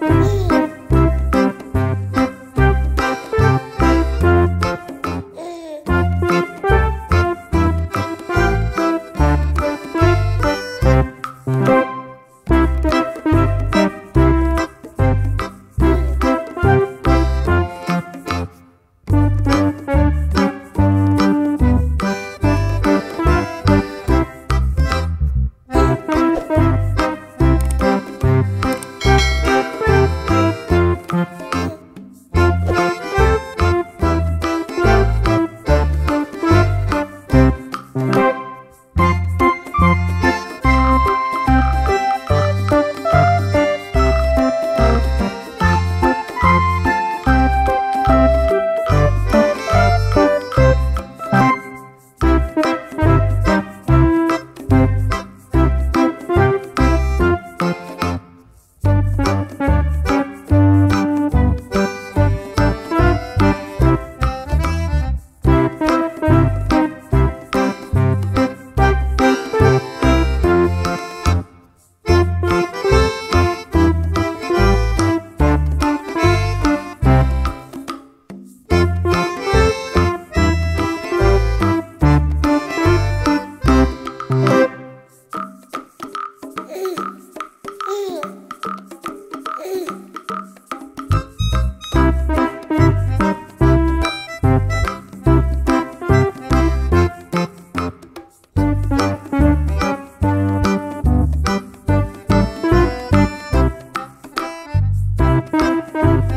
Bye. Thank